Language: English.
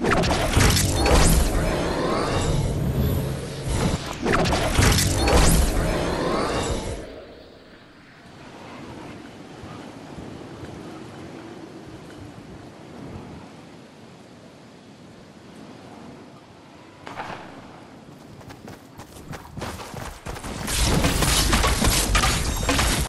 you